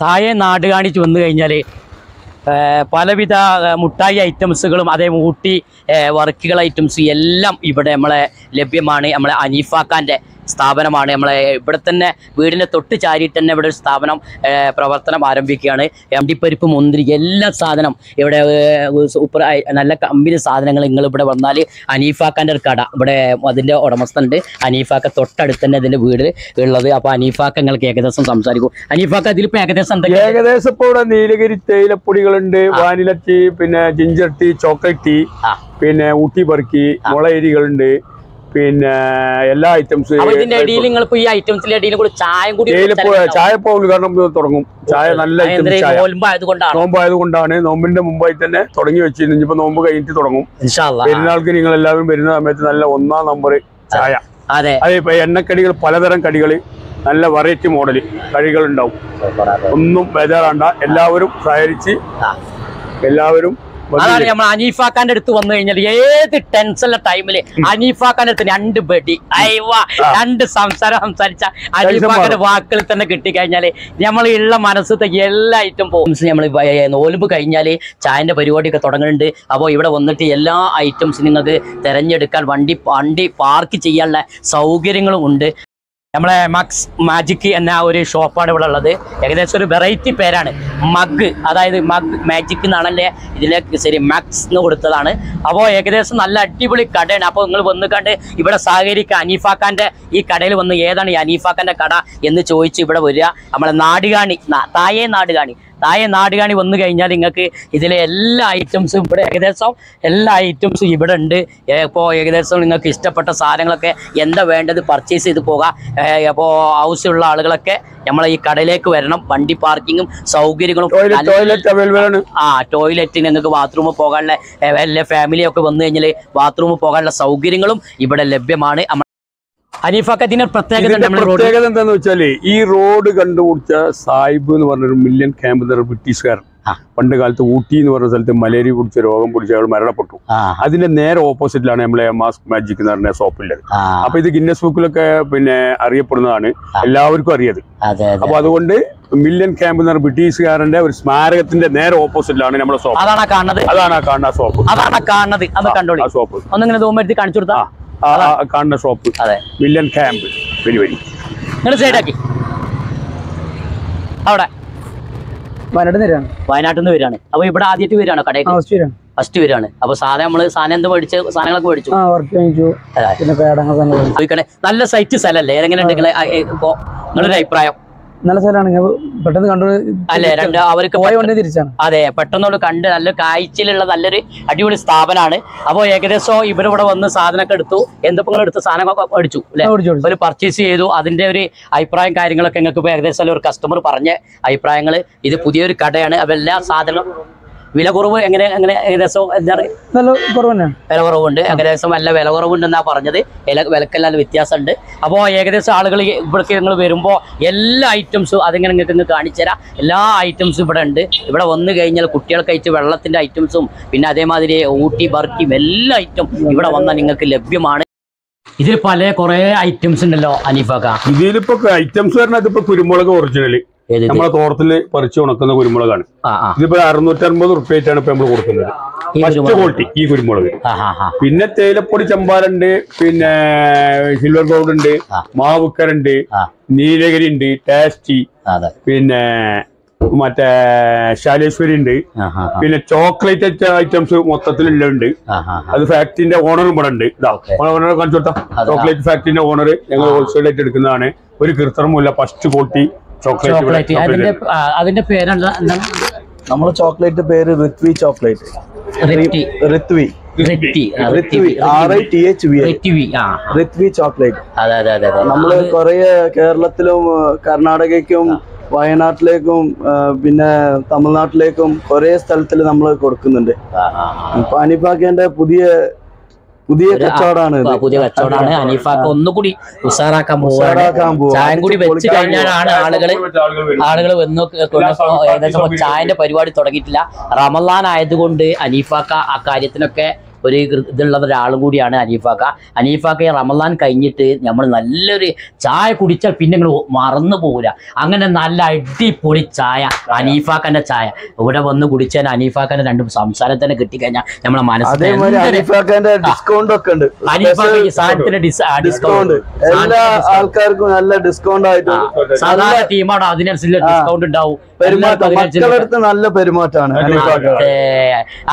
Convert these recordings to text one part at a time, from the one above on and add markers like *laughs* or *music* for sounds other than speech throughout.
താഴെ നാട് കാണിച്ച് വന്നു കഴിഞ്ഞാൽ പലവിധ മുട്ടായി ഐറ്റംസുകളും അതേ ഊട്ടി വർക്കുകൾ ഐറ്റംസും എല്ലാം ഇവിടെ നമ്മളെ ലഭ്യമാണ്. നമ്മളെ അനീഫാക്കാന്റെ സ്ഥാപനമാണ്. നമ്മളെ ഇവിടെ തന്നെ വീടിന്റെ തൊട്ട് ചാരിയിട്ട് തന്നെ ഇവിടെ ഒരു സ്ഥാപനം പ്രവർത്തനം ആരംഭിക്കുകയാണ്. പരിപ്പ് മുന്തിരി എല്ലാ സാധനം ഇവിടെ സൂപ്പർ നല്ല കമ്പനി സാധനങ്ങൾ നിങ്ങൾ ഇവിടെ വന്നാൽ അനീഫാക്കാന്റെ ഒരു കട. ഇവിടെ അതിന്റെ ഉടമസ്ഥനുണ്ട്. അനീഫാക്ക തൊട്ടടുത്ത് തന്നെ ഇതിന്റെ വീട് ഉള്ളത്. അപ്പോൾ അനീഫാക്ക നിങ്ങൾക്ക് ഏകദേശം സംസാരിക്കും. അനീഫാക്ക ഇതിലിപ്പോൾ ഏകദേശം എന്തൊക്കെ? ഏകദേശം ഇപ്പോൾ ഇവിടെ നീലഗിരി തേയിലപ്പൊടികളുണ്ട് വാനില ടീ പിന്നെ ജിഞ്ചർ ടീ ചോക്ലേറ്റ് ടീ പിന്നെ ഊട്ടി ബർക്കി മുളയരികളുണ്ട് പിന്നെ എല്ലാ ഐറ്റംസ് ഇതിന്റെ ഇടയിൽ നിങ്ങൾ ഇപ്പൊ ഈ ഐറ്റംസിന്റെ ഇടയിൽ കൂടി ചായ കൂടി ചായ ഉദ്ഘാടനം തുടങ്ങും. ചായ നല്ല നോമ്പായത് കൊണ്ടാണ്. നോമ്പിന്റെ മുമ്പായി തന്നെ തുടങ്ങി വെച്ചിരുന്നു. ഇനിയിപ്പോ നോമ്പ് കഴിഞ്ഞിട്ട് തുടങ്ങും. പെരുന്നാൾക്ക് നിങ്ങൾ എല്ലാവരും വരുന്ന സമയത്ത് നല്ല ഒന്നാം നമ്പർ ചായ. അതെ. അതെ ഇപ്പൊ എണ്ണക്കടികൾ പലതരം കടികൾ നല്ല വെറൈറ്റി മോഡൽ കടികൾ ഉണ്ടാവും ഒന്നും ബേജാറാണ്ട. എല്ലാവരും സഹകരിച്ച് എല്ലാവരും അതാണ് നമ്മൾ അനീഫാക്കാന്റെ അടുത്ത് വന്നു കഴിഞ്ഞാൽ ഏത് ടെൻഷനുള്ള ടൈമിൽ അനീഫാക്കാന്റെ അടുത്ത് രണ്ട് ബെടി. അയവാ രണ്ട് സംസാരം സംസാരിച്ച അനീഫാക്കാന്റെ വാക്കുകൾ തന്നെ കിട്ടിക്കഴിഞ്ഞാൽ നമ്മൾ ഉള്ള മനസ്സത്തെ എല്ലാ ഐറ്റം പോംസ് നമ്മൾ നോലുമ്പ് കഴിഞ്ഞാൽ ചായന്റെ പരിപാടിയൊക്കെ തുടങ്ങുന്നുണ്ട് അപ്പോൾ ഇവിടെ വന്നിട്ട് എല്ലാ ഐറ്റംസ് നിങ്ങൾക്ക് തിരഞ്ഞെടുക്കാൻ വണ്ടി വണ്ടി പാർക്ക് ചെയ്യാനുള്ള സൗകര്യങ്ങളും ഉണ്ട്. നമ്മളെ മക്സ് മാജിക് എന്ന ഒരു ഷോപ്പാണ് ഇവിടെ ഉള്ളത്. ഏകദേശം ഒരു വെറൈറ്റി പേരാണ്. മഗ് അതായത് മഗ് മാജിക് എന്നാണല്ലേ ഇതിലേക്ക് ശരി മക്സ് എന്ന് കൊടുത്തതാണ്. അപ്പോൾ ഏകദേശം നല്ല അടിപൊളി കടയാണ്. അപ്പോൾ നിങ്ങൾ വന്ന് കണ്ട് ഇവിടെ സഹകരിക്കുക അനീഫാക്കാന്റെ ഈ കടയിൽ വന്ന് ഏതാണ് ഈ അനീഫാക്കാന്റെ കട എന്ന് ചോദിച്ച് ഇവിടെ വരിക. നമ്മളെ നാടുകാണി തായേ നാടുകാണി. താഴെ നാടുകാണി വന്നു കഴിഞ്ഞാൽ നിങ്ങൾക്ക് ഇതിലെ എല്ലാ ഐറ്റംസും ഇവിടെ ഏകദേശം എല്ലാ ഐറ്റംസും ഇവിടെ ഉണ്ട്. ഇപ്പോൾ ഏകദേശം നിങ്ങൾക്ക് ഇഷ്ടപ്പെട്ട സാധനങ്ങളൊക്കെ എന്താ വേണ്ടത് പർച്ചേസ് ചെയ്ത് പോകാം. അപ്പോൾ ആവശ്യമുള്ള ആളുകളൊക്കെ നമ്മൾ ഈ കടയിലേക്ക് വരണം. വണ്ടി പാർക്കിങ്ങും സൗകര്യങ്ങളും ആ ടോയ്ലറ്റ് നിങ്ങൾക്ക് ബാത്റൂമിൽ പോകാനുള്ള എല്ലാ ഫാമിലിയൊക്കെ വന്നു കഴിഞ്ഞാൽ ബാത്റൂമിൽ പോകാനുള്ള സൗകര്യങ്ങളും ഇവിടെ ലഭ്യമാണ്. പ്രത്യേകത പ്രത്യേകത എന്താന്ന് വെച്ചാൽ ഈ റോഡ് കണ്ടുപിടിച്ച സാഹിബ് എന്ന് പറഞ്ഞൊരു മില്യൺ ക്യാമ്പ് ബ്രിട്ടീഷുകാരൻ. പണ്ട് കാലത്ത് ഊട്ടി എന്ന് പറഞ്ഞ സ്ഥലത്ത് മലേറിയ പിടിച്ച രോഗം പിടിച്ച അയാൾ മരണപ്പെട്ടു. അതിന്റെ നേരെ ഓപ്പോസിറ്റിലാണ് നമ്മളെ മാസ്ക് മാജിക് എന്ന് പറഞ്ഞ ഷോപ്പുള്ളത് അപ്പൊ ഇത് ഗിന്നസ് ബുക്കിലൊക്കെ പിന്നെ അറിയപ്പെടുന്നതാണ്. എല്ലാവർക്കും അറിയത്. അപ്പൊ അതുകൊണ്ട് മില്യൺ ക്യാമ്പ് എന്ന് പറഞ്ഞ ബ്രിട്ടീഷുകാരന്റെ ഒരു സ്മാരകത്തിന്റെ നേരെ ഓപ്പോസിറ്റിലാണ് നമ്മുടെ സോപ്പ് അതാണ് കാണുന്നത്. അതാണ് കാണുന്ന ഷോപ്പ് അതാണ് കാണുന്നത്. അത് കണ്ടോളൂ. ഷോപ്പ് ഒന്നിങ്ങനെ തോമ്പെടുത്ത് കാണിച്ചു കൊടുത്താ? കാണുന്ന ഷോപ്പ് വില്ലൻ ക്യാമ്പ് വരി വരി സൈഡാക്കി അവിടെ. വയനാട്ടിൽ നിന്ന് വരികയാണ്. അപ്പൊ ഇവിടെ ആദ്യമായിട്ട് വരികയാണോ കടയിൽ ഫസ്റ്റ് വരികയാണ്. അപ്പൊ സാധനം നമ്മൾ സാധനം എന്ത് മേടിച്ച് സാധനങ്ങളൊക്കെ മേടിച്ചു? ആ വർക്ക് കഴിഞ്ഞു പിന്നെ പേടങ്ങൾ തന്നെ ചോദിക്കണേ നല്ല സൈറ്റ് സ്ഥലല്ലേ? ഏതെങ്കിലും നിങ്ങളുടെ അഭിപ്രായം. നല്ല സ്ഥലമാണ്. പെട്ടെന്ന് കണ്ടു അല്ലേ രണ്ട് അവർക്ക് തിരിച്ചാണ്. അതെ പെട്ടെന്നോട് കണ്ട് നല്ല കാഴ്ചയിലുള്ള നല്ലൊരു അടിപൊളി സ്ഥാപനമാണ്. അപ്പോൾ ഏകദേശം ഇവരിവിടെ വന്ന് സാധനമൊക്കെ എടുത്തു. എന്തൊക്കെ എടുത്ത് സാധനങ്ങളൊക്കെ അടിച്ചു ഒരു പർച്ചേസ് ചെയ്തു. അതിന്റെ ഒരു അഭിപ്രായം കാര്യങ്ങളൊക്കെ നിങ്ങൾക്ക് ഇപ്പോൾ ഏകദേശം ഒരു കസ്റ്റമർ പറഞ്ഞ അഭിപ്രായങ്ങൾ ഇത് പുതിയൊരു കടയാണ്. അപ്പൊ എല്ലാ സാധനങ്ങളും വില കുറവ് എങ്ങനെ എങ്ങനെ ഏകദേശം എന്താണ് നല്ല കുറവ് തന്നെയാണ്. വില കുറവുണ്ട്. ഏകദേശം നല്ല വില കുറവുണ്ടെന്നാ പറഞ്ഞത്. വില വിലക്കെല്ലാം വ്യത്യാസമുണ്ട്. അപ്പോൾ ഏകദേശം ആളുകൾ ഇവിടേക്ക് നിങ്ങൾ വരുമ്പോൾ എല്ലാ ഐറ്റംസും അതിങ്ങനെ നിങ്ങൾക്ക് ഇങ്ങ് കാണിച്ചു തരാം. എല്ലാ ഐറ്റംസും ഇവിടെ ഉണ്ട്. ഇവിടെ വന്നു കഴിഞ്ഞാൽ കുട്ടികൾക്കായിട്ട് വെള്ളത്തിന്റെ ഐറ്റംസും പിന്നെ അതേമാതിരി ഊട്ടി ബർക്കിയും എല്ലാ ഐറ്റം ഇവിടെ വന്നാൽ നിങ്ങൾക്ക് ലഭ്യമാണ്. ഇതിൽ പല കുറേ ഐറ്റംസ് ഉണ്ടല്ലോ അനീഫക്ക. ഇതിലിപ്പോ ഐറ്റംസ് പറഞ്ഞത് ഇപ്പൊ കുരുമുളക് ഒറിജിനൽ? നമ്മളെ തോട്ടത്തിൽ പറിച്ചു ഉണക്കുന്ന കുരുമുളകാണ്. ഇതിപ്പോ അറുന്നൂറ്റമ്പത് റുപ്യായിട്ടാണ് ഇപ്പൊ നമ്മൾ കൊടുക്കുന്നത്. ഫസ്റ്റ്. ക്വാളിറ്റി ഈ കുരുമുളക്. പിന്നെ തേയിലപ്പൊടി ചമ്പാലുണ്ട് പിന്നെ സിൽവർ ഗോൾഡ് ഉണ്ട് മാവുക്കരുണ്ട് മാവുക്കറുണ്ട് നീലഗിരി ഉണ്ട് ടേസ്റ്റി പിന്നെ മറ്റേ ശാലേശ്വരി ഉണ്ട്. പിന്നെ ചോക്ലേറ്റ് ഐറ്റംസ് മൊത്തത്തിലുണ്ട്. അത് ഫാക്ടറിന്റെ ഓണറും ഇവിടെ ഉണ്ട്. ഓണറെ കാണിച്ചു കൊടുത്താ. ചോക്ലേറ്റ് ഫാക്ടറിന്റെ ഓണർ ഞങ്ങൾ ഹോൾസെയിൽ ആയിട്ട് എടുക്കുന്നതാണ്. ഒരു കൃത്രിമല്ല ഫസ്റ്റ് ക്വാളിറ്റി ചോക്ലേറ്റ് അതിന്റെ അതിന്റെ എന്താണ് നമ്മളെ ചോക്ലേറ്റ് പേര് ഋത്വി ചോക്ലേറ്റ്. ഋത്വി ചോക്ലേറ്റ്. നമ്മൾ കൊറേ കേരളത്തിലും കർണാടകയ്ക്കും വയനാട്ടിലേക്കും പിന്നെ തമിഴ്നാട്ടിലേക്കും കൊറേ സ്ഥലത്തിൽ നമ്മൾ കൊടുക്കുന്നുണ്ട്. അനിഫാക്കേന്റെ പുതിയ പുതിയ കച്ചവടമാണ് *laughs* പുതിയ കച്ചവടമാണ്. അനീഫാക്ക ഒന്നുകൂടി ഉഷാറാക്കാൻ പോവുകയാണ് പോവാണ്. ചായം കൂടി വെച്ച് കഴിഞ്ഞാലാണ് ആളുകൾ ആളുകൾ വന്നു ഏകദേശം ചായന്റെ പരിപാടി തുടങ്ങിയിട്ടില്ല. റമലാൻ ആയതുകൊണ്ട് അനീഫാക്ക ആ കാര്യത്തിനൊക്കെ ഒരു ഇതുള്ള ഒരാളും കൂടിയാണ് അനീഫാക്ക. അനീഫാക്ക റമദാൻ കഴിഞ്ഞിട്ട് നമ്മൾ നല്ലൊരു ചായ കുടിച്ചാൽ പിന്നെ നിങ്ങൾ മറന്നു പോകില്ല അങ്ങനെ നല്ല അടിപൊളി ചായ. അനീഫാക്കന്റെ ചായ. ഇവിടെ വന്ന് കുടിച്ചാൽ അനീഫാക്കന്റെ രണ്ട് സംസാരം തന്നെ കിട്ടിക്കഴിഞ്ഞാൽ നമ്മളെ മനസ്സിൽ ഡിസ്കൗണ്ട് ഒക്കെ ഉണ്ട് അനീഫാക്ക ഈ സാധനത്തിന് ഡിസ്കൗണ്ട്. എല്ലാ ആൾക്കാർക്കും നല്ല ഡിസ്കൗണ്ട് ആയിട്ട് സാധാരണ ടീമാണ്. അതിനനുസരിച്ച് ഡിസ്കൗണ്ട് ഉണ്ടാവും പെരുമാറ്റം. നല്ല പെരുമാറ്റമാണ്.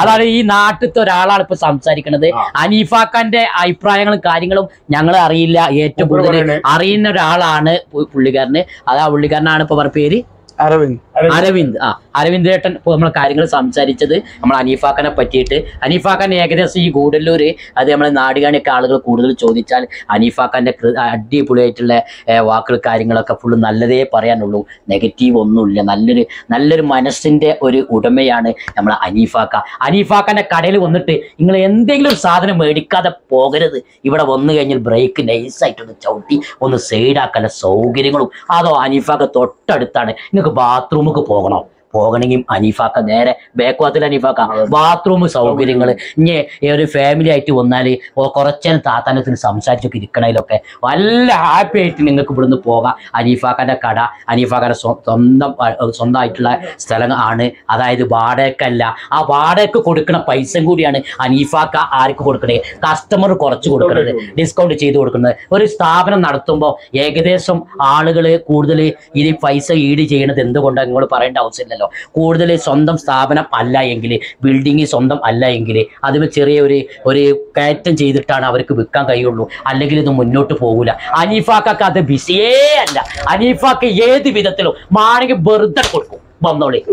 അതാണ് ഈ നാട്ടിലത്തെ ഒരാളാണ് ഇപ്പൊ സംസാരിക്കുന്നത് അനീഫാക്കാന്റെ അഭിപ്രായങ്ങളും കാര്യങ്ങളും ഞങ്ങൾ അറിയില്ല. ഏറ്റവും കൂടുതൽ അറിയുന്ന ഒരാളാണ് പുള്ളിക്കാരന്. അതാ ആ പുള്ളിക്കാരനാണ് ഇപ്പൊ പേര്. അരവിന്ദ്. അരവിന്ദ്. ആ അരവിന്ദ് ഏട്ടൻ ഇപ്പോൾ നമ്മൾ കാര്യങ്ങൾ സംസാരിച്ചത് നമ്മൾ അനീഫാക്കനെ പറ്റിയിട്ട്. അനീഫാക്കാൻ ഏകദേശം ഈ ഗൂഡല്ലൂര് അത് നമ്മൾ നാടുകാണിയൊക്കെ ആളുകൾ കൂടുതൽ ചോദിച്ചാൽ അനീഫാക്കാന്റെ അടിപൊളിയായിട്ടുള്ള വാക്കുകൾ കാര്യങ്ങളൊക്കെ ഫുള്ള് നല്ലതേ പറയാനുള്ളൂ. നെഗറ്റീവ് ഒന്നുമില്ല. നല്ലൊരു നല്ലൊരു മനസ്സിന്റെ ഒരു ഉടമയാണ് നമ്മളെ അനീഫാക്ക. അനീഫാക്കാന്റെ കടയിൽ വന്നിട്ട് നിങ്ങൾ എന്തെങ്കിലും ഒരു സാധനം മേടിക്കാതെ പോകരുത്. ഇവിടെ വന്നു കഴിഞ്ഞാൽ ബ്രേക്ക് നൈസായിട്ടൊന്ന് ചവിട്ടി ഒന്ന് സൈഡാക്കാനുള്ള സൗകര്യങ്ങളും. അതോ അനീഫാക്ക തൊട്ടടുത്താണ്. നിങ്ങൾക്ക് பாத்ரூமுக்கு போகணும். പോകണമെങ്കിൽ അനീഫാക്ക നേരെ ബേക്ക്വാത്തിൽ അനീഫാക്ക. ബാത്റൂം സൗകര്യങ്ങൾ ഇനി ഈ ഒരു ഫാമിലി ആയിട്ട് വന്നാൽ കുറച്ചേരം താത്താനത്തിൽ സംസാരിച്ചൊക്കെ ഇരിക്കണതിലൊക്കെ നല്ല ഹാപ്പി ആയിട്ട് നിങ്ങൾക്ക് ഇവിടുന്ന് പോകാം. അനീഫാക്കാന്റെ കട അനീഫാക്കാന്റെ സ്വന്തം സ്വന്തമായിട്ടുള്ള സ്ഥലം ആണ്. അതായത് വാടകയ്ക്കല്ല ആ വാടകയ്ക്ക് കൊടുക്കുന്ന പൈസ കൂടിയാണ് അനീഫാക്ക ആർക്ക് കൊടുക്കണേ? കസ്റ്റമർ കുറച്ച് കൊടുക്കുന്നത് ഡിസ്കൗണ്ട് ചെയ്ത്. കൊടുക്കുന്നത് ഒരു സ്ഥാപനം നടത്തുമ്പോൾ ഏകദേശം ആളുകൾ കൂടുതൽ ഇത് പൈസ ഈട് ചെയ്യണത് എന്തുകൊണ്ടാണ് നിങ്ങൾ പറയേണ്ട ആവശ്യമില്ലല്ലോ. കൂടുതൽ സ്വന്തം സ്ഥാപനം അല്ല എങ്കിൽ ബിൽഡിംഗ് സ്വന്തം അല്ല എങ്കിൽ അതിന് ചെറിയ ഒരു ഒരു കയറ്റം ചെയ്തിട്ടാണ് അവർക്ക് വിൽക്കാൻ കഴിയുള്ളൂ. അല്ലെങ്കിൽ ഇത് മുന്നോട്ട് പോകൂല. അനീഫാക്കൊക്കെ അത് ബിസിയേ അല്ല. അനീഫാക്ക് ഏത് വിധത്തിലും മാണെങ്കിൽ വെറുതെ കൊടുക്കും. വന്നോളി.